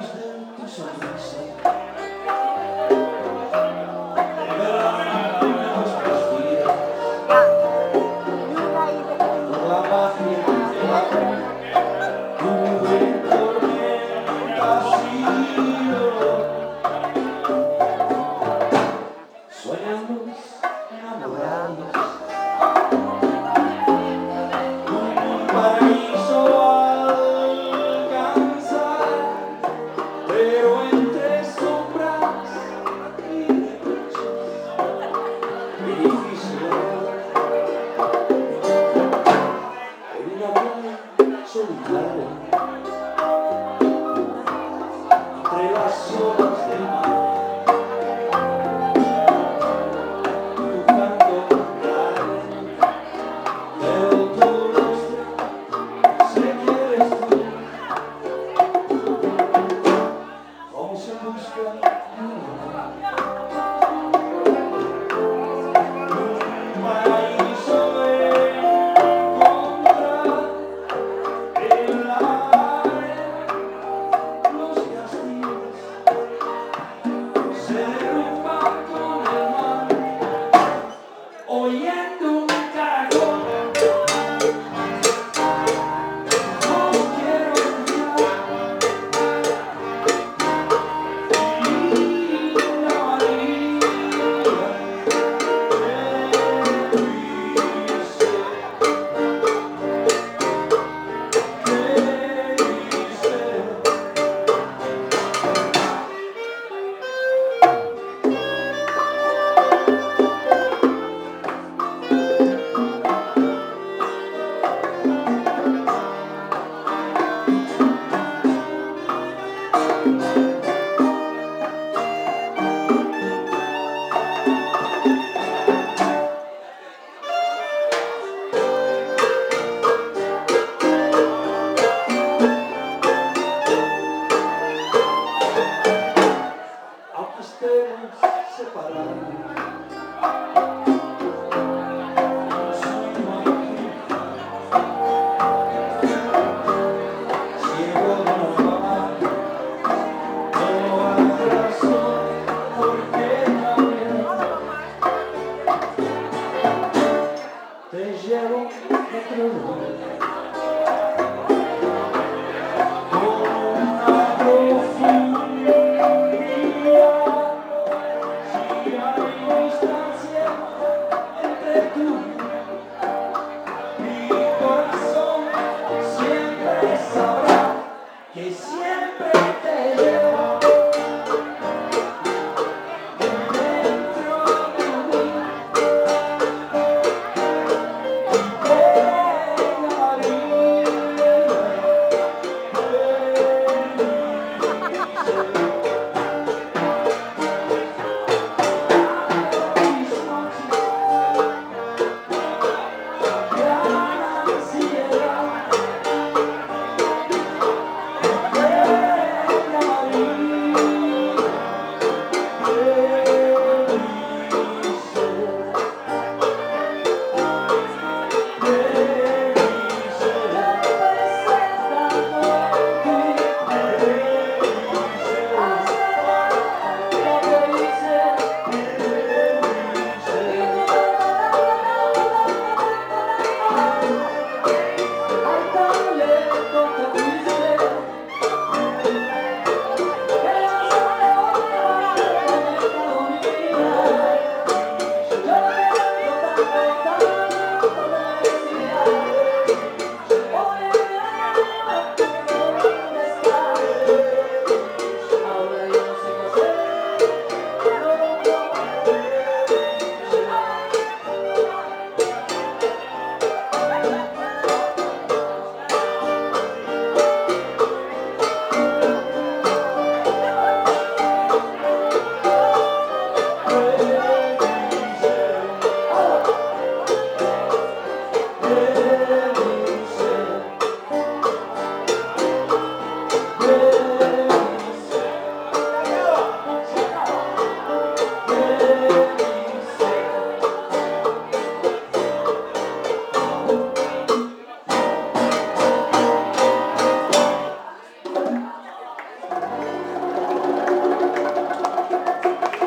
każdym tysiącem ślepych. Lord.